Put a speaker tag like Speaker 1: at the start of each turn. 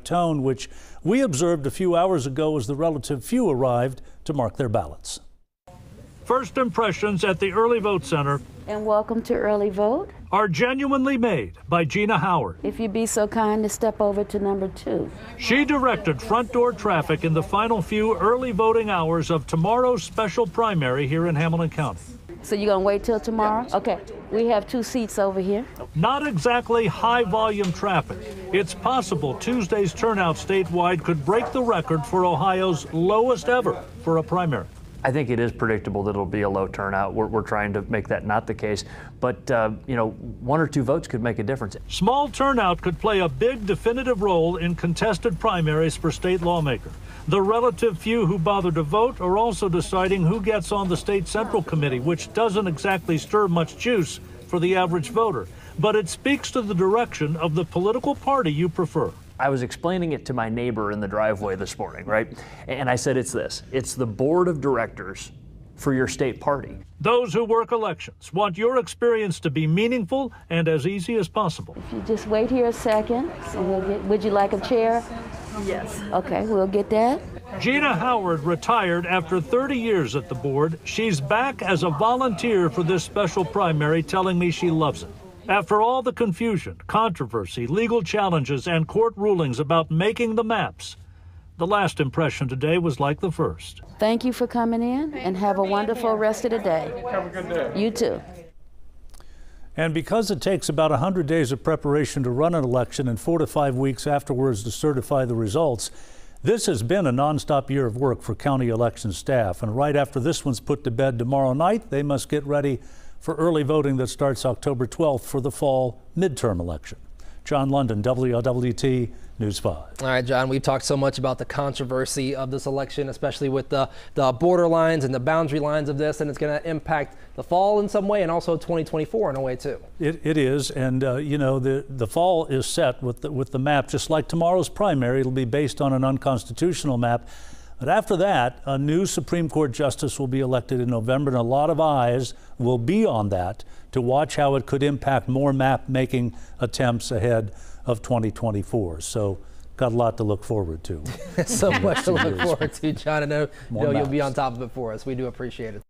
Speaker 1: tone, which we observed a few hours ago as the relative few arrived to mark their ballots.
Speaker 2: First impressions at the Early Vote Center
Speaker 3: And welcome to Early Vote.
Speaker 2: are genuinely made by Gina Howard.
Speaker 3: If you'd be so kind to step over to number two.
Speaker 2: She directed front door traffic in the final few early voting hours of tomorrow's special primary here in Hamilton County.
Speaker 3: So you're gonna wait till tomorrow? Okay. We have two seats over here.
Speaker 2: Not exactly high volume traffic. It's possible Tuesday's turnout statewide could break the record for Ohio's lowest ever for a primary.
Speaker 4: I think it is predictable that it'll be a low turnout. We're, we're trying to make that not the case. But, uh, you know, one or two votes could make a difference.
Speaker 2: Small turnout could play a big definitive role in contested primaries for state lawmakers. The relative few who bother to vote are also deciding who gets on the state central committee, which doesn't exactly stir much juice for the average voter. But it speaks to the direction of the political party you prefer.
Speaker 4: I was explaining it to my neighbor in the driveway this morning, right? And I said, it's this it's the board of directors for your state party.
Speaker 2: Those who work elections want your experience to be meaningful and as easy as possible.
Speaker 3: If you just wait here a second, and we'll get, would you like a chair? Yes. Okay, we'll get that.
Speaker 2: Gina Howard retired after 30 years at the board. She's back as a volunteer for this special primary, telling me she loves it. After all the confusion, controversy, legal challenges, and court rulings about making the maps, the last impression today was like the first.
Speaker 3: Thank you for coming in and have a wonderful rest of the day. Have a good day. You too.
Speaker 1: And because it takes about 100 days of preparation to run an election and four to five weeks afterwards to certify the results, this has been a nonstop year of work for county election staff. And right after this one's put to bed tomorrow night, they must get ready for early voting that starts October 12th for the fall midterm election. John London, WLWT News 5.
Speaker 5: All right, John, we've talked so much about the controversy of this election, especially with the, the border lines and the boundary lines of this, and it's going to impact the fall in some way and also 2024 in a way, too.
Speaker 1: It, it is, and uh, you know, the, the fall is set with the, with the map, just like tomorrow's primary. It'll be based on an unconstitutional map. But after that, a new Supreme Court justice will be elected in November, and a lot of eyes will be on that to watch how it could impact more map making attempts ahead of 2024. So, got a lot to look forward to.
Speaker 5: so much to look forward to, John. I know, know you'll be on top of it for us. We do appreciate it.